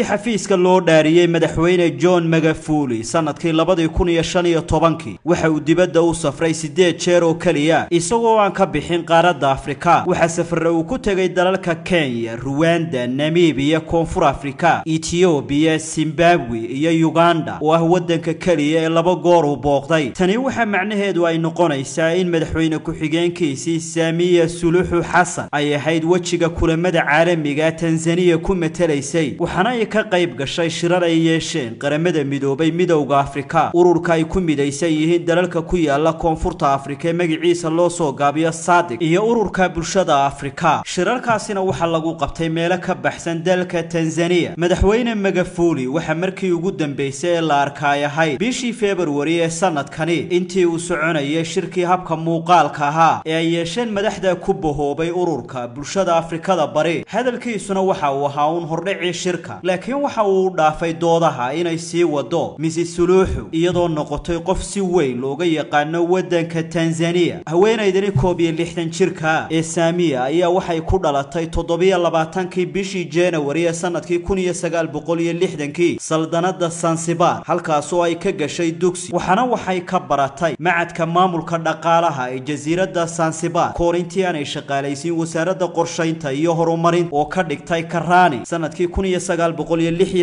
xafiiska loo dhaariyey madaxweyne john magafuli sannadkii labadii kun iyo shan iyo tobankii waxa uu dibadda u safray siddeed jeer oo keliya isagoo aan ka bixin qaaradda afrika waxaa safare uu ku tegay dalalka kenya ruwanda namibiya koonfur afrika etiobiya zimbabwe iyo uganda oo ah waddanka keliya ee laba goor uu booqday. Tani waxaa macnaheedu ay noqonaysaa in madaxweyne ku-xigeenkiisii saamiya suluxu xasan ay ahayd wejiga kulamada caalamiga tanzaniya ku matelaysay waxaana ka qayb gashay shirar ay yeesheen qaramada midoobay midowda afrika. Ururka ay ku midaysan yihiin dalalka ku yaalla koonfurta afrika ee magaciisa loo soo gaabiyo saadiq iyo ururka bulshada afrika. Shirarkaasina waxaa lagu qabtay meelo ka baxsan dalka tanzaniya madaxweyne magafuli waxaa markii ugu dambeysay ee la arkaay ahayd bishii februari ee sanadkani. Intii uu soconayay shirkii habka muuqaalka ahaa ee ay yeesheen madaxda ku bahoobay ururka bulshada afrikada bari. Hadalkiisuna waxa uu ahaa uun hordhacii shirka laakiin waxa uu dhaafay doodaha inay sii wado misis suluuxu iyadoo noqotay qof si weyn looga yaqaano waddanka tanzaniya haweenaydani koob iyo lixdan jirka ee saamiya ayaa waxay ku dhalatay toddobiyo labaatankii bishii januari ee sannadkii kun iyo sagaal boqol iyo lixdankii saldanada sansibar halkaasoo ay ka gashay dugsi. Waxaana waxay ka baratay macadka maamulka dhaqaalaha ee jasiiradda sansibar koor intii aanay shaqaalaysiin wasaaradda qorshaynta iyo horumarinta oo ka dhigtay karani sannadkii kun iyo sagaal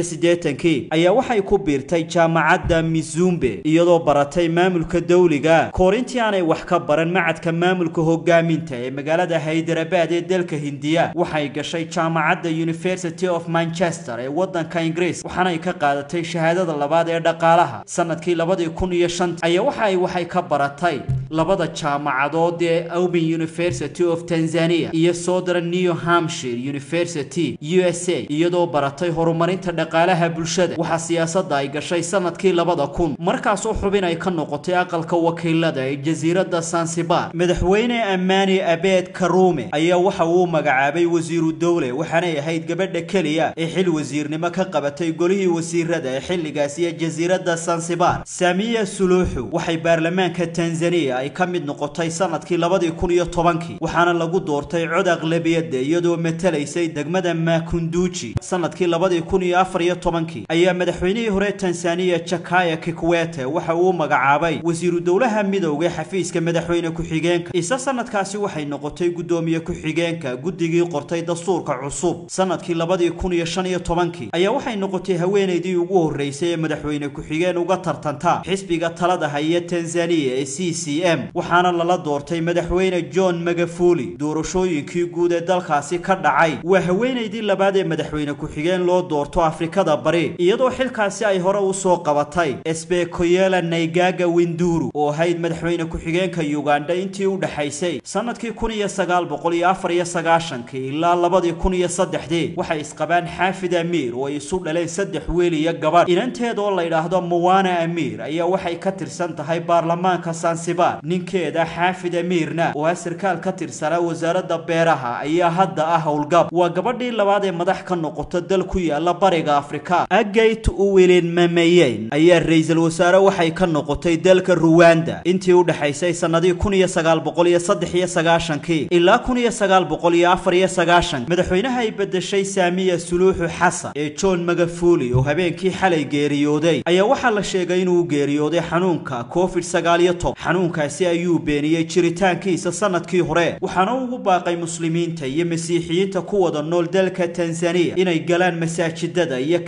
siddeetankii ayaa waxay ku biirtay jaamacadda mizumbe iyadoo baratay maamulka dawliga koor intii aanay wax ka baran macadka maamulka hogaaminta ee magaalada haydarabad ee dalka hindiya. Waxay gashay jaamacadda university of manchester ee waddanka ingiriis waxaanay ka qaadatay shahaadada labaad ee dhaqaalaha. Sanadkii labadii kun iyo shanta ayaa waxay waxay ka baratay labada jaamacadood ee open university of tanzania iyo southern new hampshire university u s a iyadoo baratay horumarinta dhaqaalaha bulshada. Waxaa siyaasadda ay gashay sannadkii labada kun. Markaasoo xubin ay ka noqotay aqalka wakiilada ee jasiiradda sansibar madaxweyne ammaani abeed karume ayaa waxa uu magacaabay wasiiru dowle waxaanay ahayd gabadha keliya ee xil wasiirnimo ka qabatay golihii wasiirada ee xilligaas iyo jasiiradda sansibar saamiya suluuxu waxay baarlamaanka tanzaniya ay ka mid noqotay sannadkii labadii kun iyo tobankii waxaana lagu doortay cod aqlabiyadda iyadoo matalaysay degmada maakunduuji sannadkii labadii kun iyo afar iyo tobankii ayaa madaxweynihii hore tanzaniya jakaya kikwete waxa uu magacaabay wasiiru dowlaha midowga xafiiska madaxweyne ku-xigeenka. Isa sanadkaasi waxay noqotay guddoomiye ku-xigeenka guddigii qortay dastuurka cusub. Sanadkii labadii kun iyo shan iyo tobankii ayaa waxay noqotay haweenaydii ugu horreysay ee madaxweyne ku-xigeen uga tartanta xisbiga talada haya tanzaniya ee c c m waxaana lala doortay madaxweyne john magafuli doorashooyinkii guud ee dalkaasi ka dhacay waa haweenaydii labaad ee madaxweyne ku-xigeen loo doorto afrikada bari iyadoo xilkaasi ay hore u soo qabatay esbekoyela naygaga winduru oo ahayd madaxweyne ku-xigeenka uganda intii u dhexaysay sannadkii kun iyo sagaal boqol iyo afar iyo sagaashankii ilaa labadii kun iyo saddexdii. Waxay isqabaan xaafid amiir oo ay isu dhaleen saddex wiil iyo gabadh inanteed oo la yidhaahdo muwana amiir ayaa waxay ka tirsan tahay baarlamaanka sansibar ninkeeda xaafid amiirna oo ah sarkaal ka tirsanaa wasaaradda beeraha ayaa hadda ah howlgab. Waa gabadhii labaad ee madax ka noqota dal ku yaalla bariga afrika. Agayt uwilin mameyen ayaa ra'iisul wasaare waxay ka noqotay dalka ruwanda intii u dhexaysay sannadii kun iyo sagaal boqol iyo saddex iyo sagaashankii ilaa kun sagaal boqol iyo afar iyo sagaashan madaxweynaha ay bedeshay saamiya suluuxu xasan ee john magafuli oo habeenkii xalay geeriyooday. Ayaa waxaa la sheegay inuu geeriyooday xanuunka covid sagaal iyo toban. Xanuunkaasi ayuu beeniyey jiritaankiisa sannadkii hore waxaana ugu baaqay muslimiinta iyo masiixiyiinta ku wada nool dalka tanzaniya inay galaan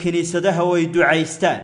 kiniisadaha oo ay ducaystaan